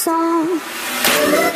song.